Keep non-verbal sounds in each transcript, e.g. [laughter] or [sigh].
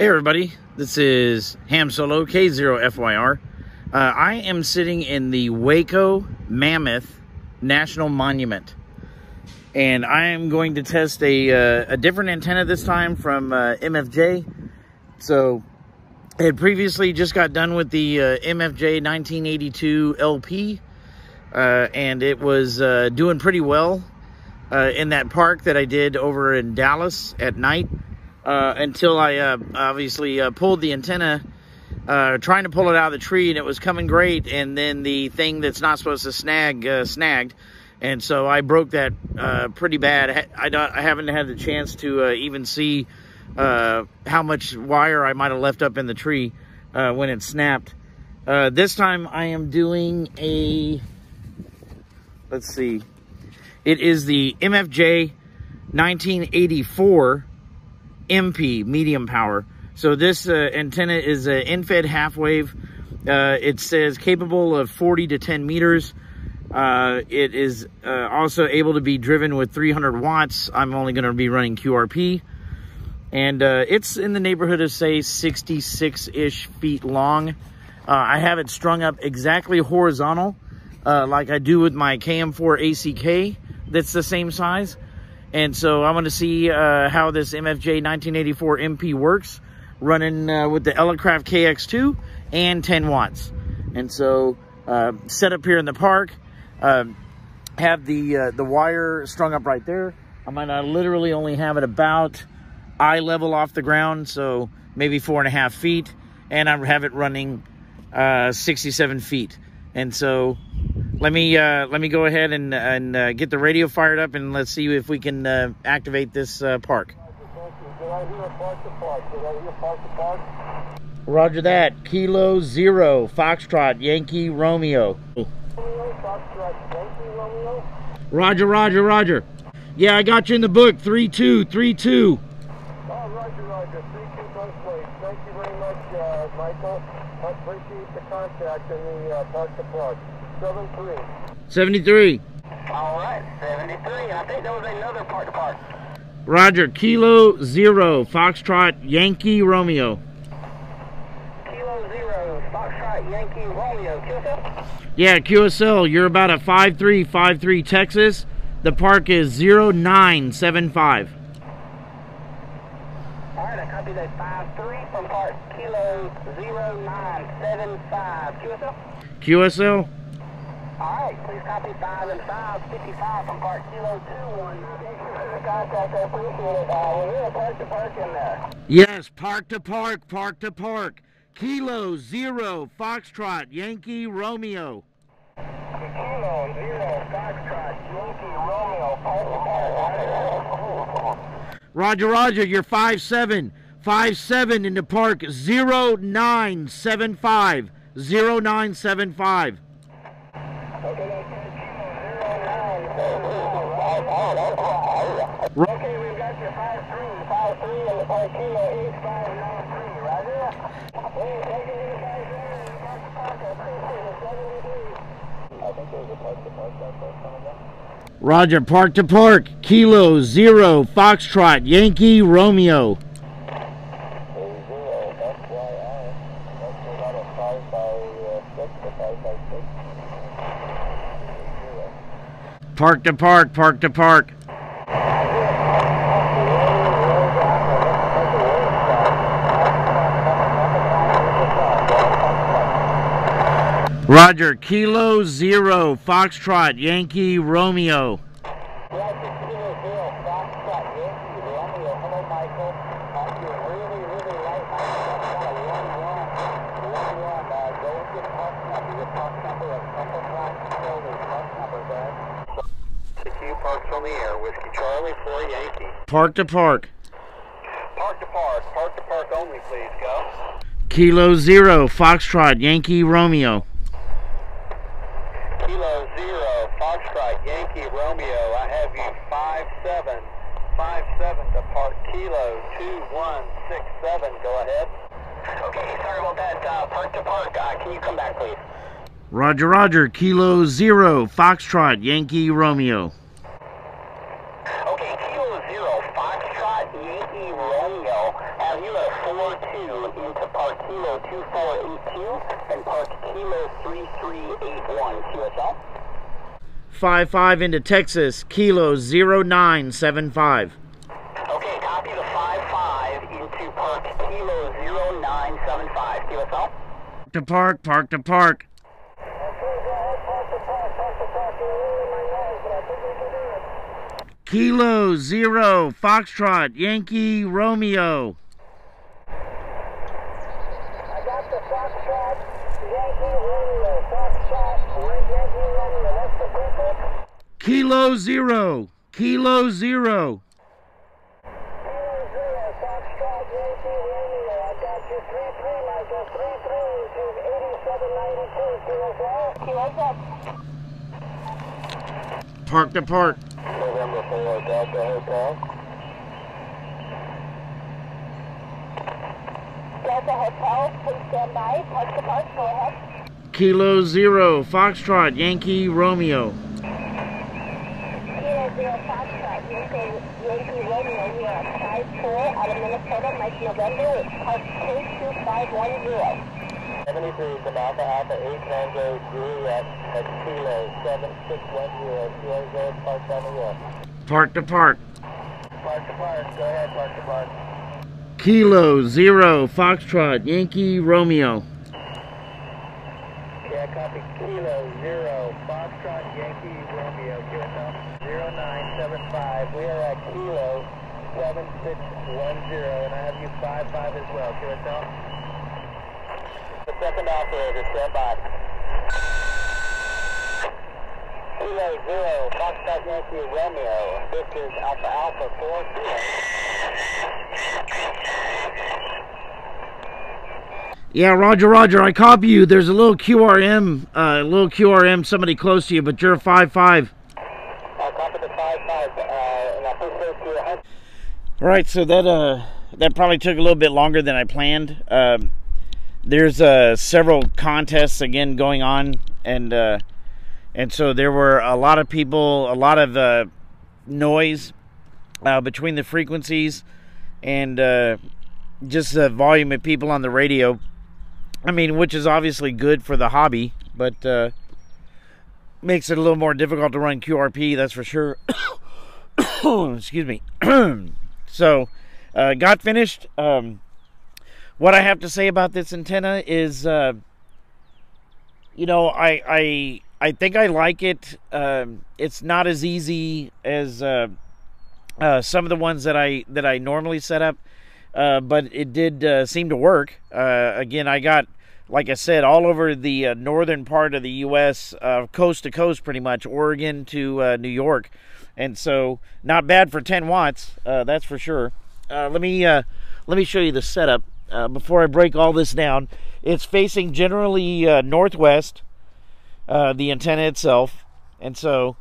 Hey everybody, this is Ham Solo K0FYR. Uh, I am sitting in the Waco Mammoth National Monument. And I am going to test a, uh, a different antenna this time from uh, MFJ. So, I had previously just got done with the uh, MFJ 1982 LP. Uh, and it was uh, doing pretty well in that park that I did over in Dallas at night uh, until I uh, obviously uh, pulled the antenna, uh, trying to pull it out of the tree, and it was coming great. And then the thing that's not supposed to snag uh, snagged, and so I broke that pretty bad. I, I, haven't had the chance to even see how much wire I might have left up in the tree when it snapped. this time I am doing a, let's see, it is the MFJ 1984 MP, medium power. So this uh, antenna is an end fed half wave. Uh, it says capable of 40 to 10 meters. Uh, it is uh, also able to be driven with 300 watts. I'm only going to be running QRP. And uh, it's in the neighborhood of, say, 66-ish feet long. Uh, I have it strung up exactly horizontal, like I do with my KM4 ACK that's the same size. And so I'm going to see uh, how this MFJ 1984 MP works running uh, with the Elecraft KX2 and 10 watts. And so uh, set up here in the park, um, have the, uh, the wire strung up right there. I might not literally only have it about eye level off the ground, so maybe four and a half feet. And I have it running uh, 67 feet. And so let me uh, let me go ahead and, and uh, get the radio fired up and let's see if we can uh, activate this uh, park. Roger that. Kilo Zero, Foxtrot, Yankee Romeo. Roger, Roger, Roger. Yeah, I got you in the book. 3232. Oh, roger, roger. 32 Thank you very much, uh, Michael. I appreciate the contact and the uh, park to park. 73. 73. All right, 73. I think there was another part to part. Roger, Kilo Zero, Foxtrot, Yankee Romeo. Kilo Zero, Foxtrot, Yankee Romeo. QSL? Yeah, QSL. You're about a 5353 Texas. The park is 0975. All right, I copy that 53 from park Kilo 0975. QSL? QSL? Alright, please copy 5 and 5, 55 from Park Kilo 219. Contact, I appreciate it. Uh, we're here park to park in there. Yes, park to park, park to park. Kilo Zero, Foxtrot, Yankee Romeo. Kilo Zero, Foxtrot, Yankee Romeo, park to park. Roger, Roger, you're 5'7". 5'7 in the park, 0975. 0975. Okay, we've got you 5-3, 5-3 in the park kilo 8593, roger? Hey, taking you to 5 park to park, I appreciate it, 73. I think there's a park to park out there coming up. Roger, park to park, kilo, zero, Foxtrot, Yankee, Romeo. Park to park, park to park. Roger, Kilo Zero, Foxtrot, Yankee, Romeo. on the air, Whiskey Charlie for Yankee. Park to park. Park to park, park to park only, please, go. Kilo Zero, Foxtrot, Yankee, Romeo. Kilo Zero, Foxtrot, Yankee, Romeo. I have you five seven, five seven to park Kilo 2167. Go ahead. Okay, sorry about that. Uh, park to park. Uh, can you come back, please? Roger, Roger. Kilo Zero, Foxtrot, Yankee, Romeo. Okay, Kilo Zero, Foxtrot, Yankee, Romeo. Have you a 4-2 into Park Kilo 2482 and Park Kilo 3381 QSL? 5-5 into Texas, Kilo 0975. Okay, copy the 5-5 into Park Kilo 0975 QSL. To park, park to park. Okay, go ahead, park the park, park the park. You're ruining my nose, but I think we can do it. Kilo Zero, Foxtrot, Yankee, Romeo. I got the Foxtrot, Yankee Romeo, Kilo Zero, Kilo Zero. Kilo Zero, Foxtrot, Yankee Romeo. I got you 3-3, Michael, 3-3, which is 8792, QSL. QSL. Park to park. November 4, Delta Hotel. Delta Hotel, please stand by. Park the park, go ahead. Kilo Zero, Foxtrot, Yankee, Romeo. Kilo Zero Foxtrot, Yankee, Yankee Romeo, we are 5-4 out of Minnesota, Mike November, with Park 22510. 73 from Alpha Alpha 8 Juliet at Kilo 7610 Kilo Park on west. Park to park. Park to park, go ahead, park to park. Kilo Zero, Foxtrot, Yankee, Romeo. Yeah, copy Kilo Zero Foxtrot Yankee Romeo QSL 0975. We are at Kilo 7610 and I have you 55 as well, QSL. The second operator, stand by. Kilo Zero Foxtrot Yankee Romeo. This is Alpha Alpha 4 Kilo. Yeah, Roger, Roger. I copy you. There's a little QRM, uh, little QRM, somebody close to you, but you're a five five. I'll copy the 55 uh, and I'll push those to your head. All right, so that uh, that probably took a little bit longer than I planned. Um, there's uh, several contests again going on, and uh, and so there were a lot of people, a lot of uh, noise uh, between the frequencies, and uh, just the volume of people on the radio. I mean, which is obviously good for the hobby, but uh, makes it a little more difficult to run QRP. That's for sure. [coughs] Excuse me. [coughs] so, uh, got finished. Um, what I have to say about this antenna is, uh, you know, I I I think I like it. Um, it's not as easy as uh, uh, some of the ones that I that I normally set up, uh, but it did uh, seem to work. Uh, again, I got, like I said, all over the uh, northern part of the U.S., coast to coast, pretty much, Oregon to New York, and so not bad for 10 watts. That's for sure. Let me let me show you the setup before I break all this down. It's facing generally northwest, the antenna itself, and so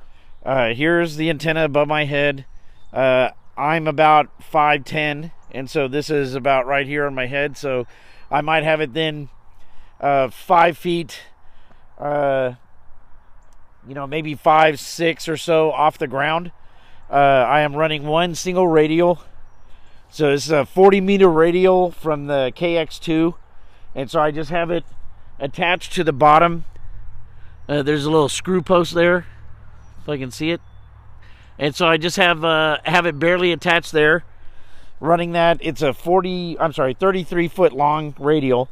uh, here's the antenna above my head. Uh, I'm about 5'10, and so this is about right here on my head. So I might have it then uh, five feet, uh, you know, maybe five, six or so off the ground. Uh, I am running one single radial. So this is a 40 meter radial from the KX2. And so I just have it attached to the bottom. Uh, there's a little screw post there, if I can see it. And so I just have uh, have it barely attached there. Running that, it's a 40, I'm sorry, 33 foot long radial,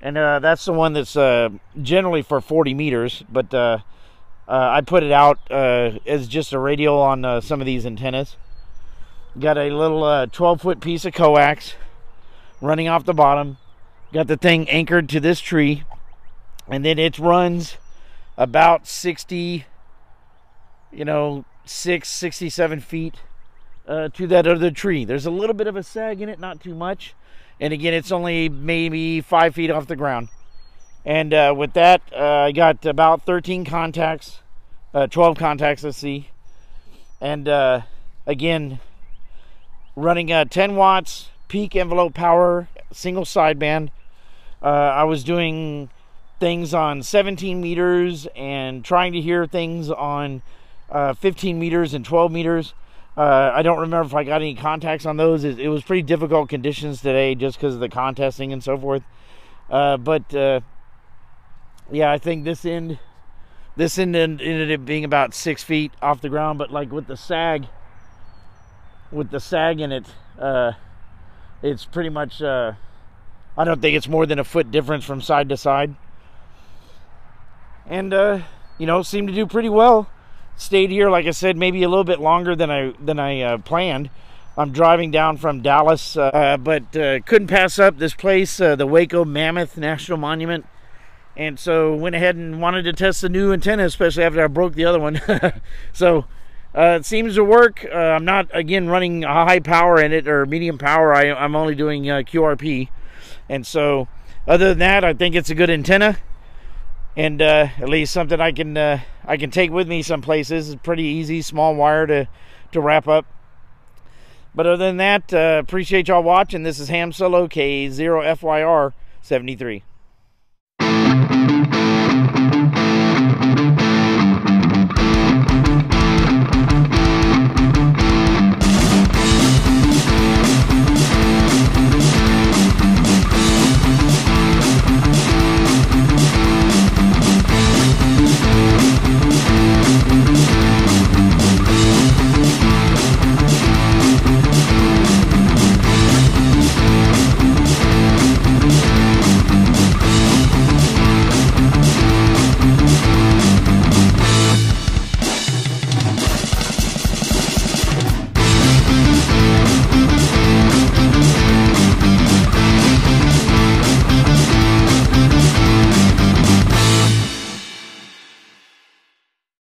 and uh, that's the one that's uh, generally for 40 meters. But uh, uh, I put it out uh, as just a radial on uh, some of these antennas. Got a little uh, 12 foot piece of coax running off the bottom. Got the thing anchored to this tree, and then it runs about 60, you know, six, 67 feet uh, to that other tree. There's a little bit of a sag in it, not too much. And again, it's only maybe five feet off the ground. And uh, with that, uh, I got about 13 contacts, uh, 12 contacts, let's see. And uh, again, running uh, 10 watts peak envelope power, single sideband. I was doing things on 17 meters and trying to hear things on uh, 15 meters and 12 meters. Uh, I don't remember if I got any contacts on those. It, it was pretty difficult conditions today just because of the contesting and so forth. Uh, but uh, yeah, I think this end, this end ended up being about six feet off the ground. But like with the sag, with the sag in it, uh, it's pretty much. Uh, I don't think it's more than a foot difference from side to side. And uh, you know, seemed to do pretty well. Stayed here, like I said, maybe a little bit longer than I than I uh, planned. I'm driving down from Dallas, uh, but uh, couldn't pass up this place, uh, the Waco Mammoth National Monument, and so went ahead and wanted to test the new antenna, especially after I broke the other one. [laughs] so uh, it seems to work. Uh, I'm not again running high power in it or medium power. I, am only doing QRP, and so other than that, I think it's a good antenna and uh, at least something I can uh, I can take with me some places. It's pretty easy, small wire to to wrap up. But other than that, uh, appreciate y'all watching. This is Ham Solo K0FYR 73.